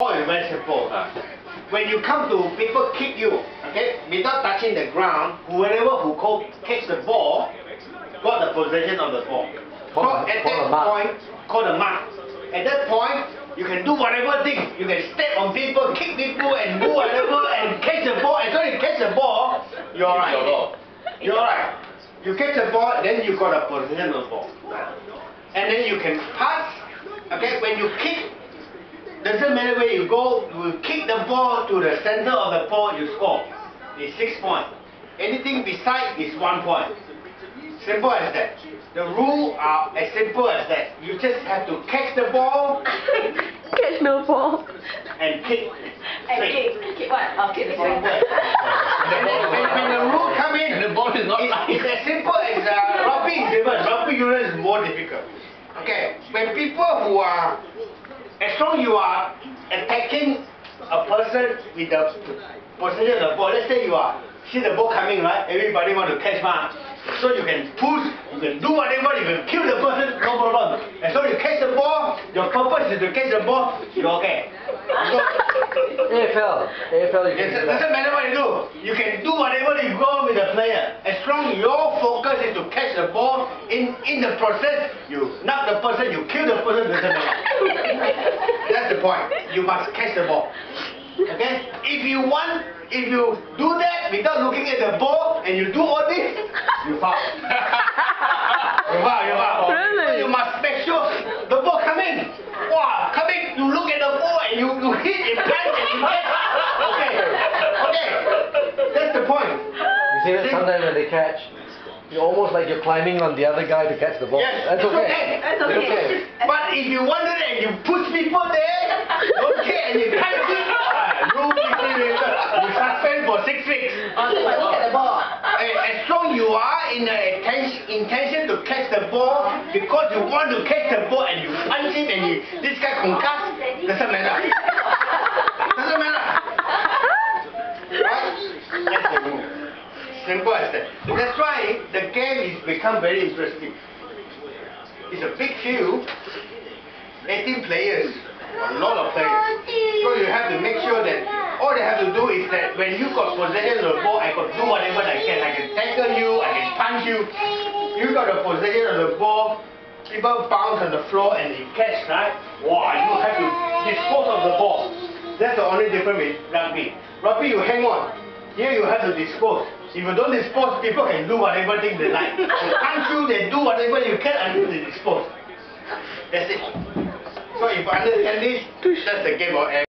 Ball is very simple. When you come to people kick you, okay, without touching the ground, whoever who call, kicks the ball got the possession of the ball. So Call- at call that mark. point, call the mark. At that point, you can do whatever thing. You can step on people, kick people, and do whatever, and catch the ball. As long as you catch the ball, you're alright. You're alright. You catch the ball, then you got a possession of the ball. And then you can pass. Okay, when you kick, doesn't matter where you go, you kick the ball to the center of the ball, you score. It's six points. Anything beside is one point. Simple as that. The rules are as simple as that. You just have to catch the ball Catch no ball. and kick. And straight. kick, kick what? Oh, kick the One ball. And then when, when the rule come in, And the ball is not it's, it's as simple as uh, rugby is different. Rugby union is more difficult. Okay, when people who are, as long you are attacking a person with the position of the ball, let's say you are, see the ball coming, right? Everybody want to catch, ma. So you can push, you can do whatever, you can kill the person, no problem. As long as you catch the ball, your purpose is to catch the ball, you're okay. So, AFL. AFL you it can do doesn't that. matter what you do. You can do whatever you go with the player. As long your focus is to catch in, in the process, you knock the person, you kill the person, doesn't matter. That's the point. You must catch the ball. Okay? If you want, if you do that without looking at the ball and you do all this, you foul. you foul, you foul. Really? So you must make sure the ball come in. Wow, come in, you look at the ball and you, you hit, you punch and you catch. Okay. Okay. That's the point. You see that sometimes when they catch, you're almost like you're climbing on the other guy to catch the ball. Yes, That's okay. okay. That's It's okay. But if you wanted it and you push people there, okay, and you punch it, ah, you discriminator. You suspend for six weeks. Oh, look at the ball. Eh, As long you are in the intention, intention to catch the ball because you want to catch the ball and you punch him and you, this guy concuss, doesn't matter. Doesn't matter. Right? That's the rule. Simple as that. That's why the game is become very interesting. It's a big field, 18 players, a lot of players. So you have to make sure that all they have to do is that when you got possession of the ball, I can do whatever I can. I can tackle you, I can punch you. You got the possession of the ball, people bounce on the floor and you catch, right? Wow, you have to dispose of the ball. That's the only difference with rugby. Rugby, you hang on. Here you have to dispose. If you don't dispose, people can do whatever thing they like. They punch you, they do whatever you can until they dispose. That's it. So if you understand this, that's the game of